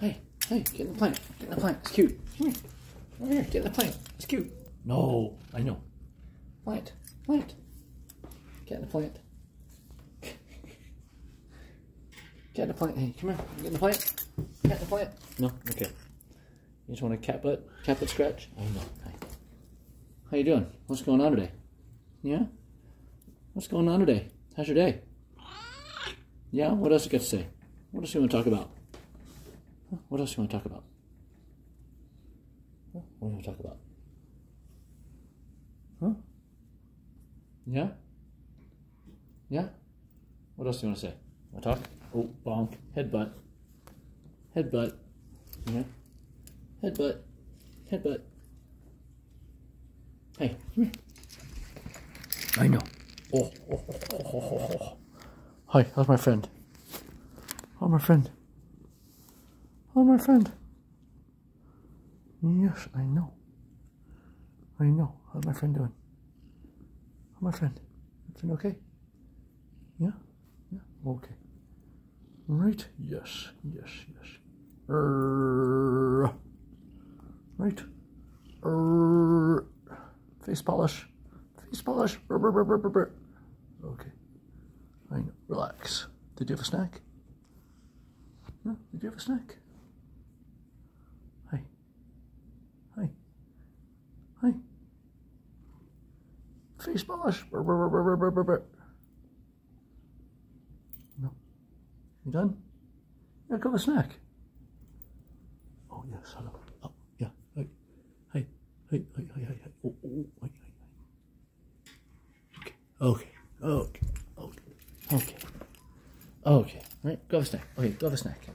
Hey, hey, get in the plant. Get in the plant. It's cute. Come here. Come here. Get in the plant. It's cute. No, I know. Plant. Plant. Get in the plant. Get in the plant. Hey, come here. Get in the plant. Get in the plant. No? Okay. You just want a cat butt? Cat butt scratch? Oh, no. Hi. How you doing? What's going on today? Yeah? What's going on today? How's your day? Yeah? What else you got to say? What else you want to talk about? What else do you want to talk about? What do you want to talk about? Huh? Yeah? Yeah? What else do you want to say? Want to talk? Oh, bonk. Headbutt. Headbutt. Yeah? Headbutt. Headbutt. Hey, come here. I know. Oh, oh, oh, oh, oh, oh. oh. Hi, how's my friend? How's my friend? How's my friend? Yes, I know. I know. How's my friend doing? How's my friend? Everything okay? Yeah? Yeah? Okay. Right? Yes. Yes, yes. Err. Right? Err. Face polish. Face polish. Brr, brr, brr, brr, brr. Okay. I know. Relax. Did you have a snack? No? Did you have a snack? Hi. Hi. Hi. Face polish. Brr, brr, brr. No. You done? Yeah, go have a snack. Oh, yes. Hello. Oh, yeah. Hi. Hi. Hi. Hi. Hi. hi. Oh, oh, hi. Okay. Okay. Okay. Okay. Okay. Okay. Right. Go have a snack. Okay. Go have a snack.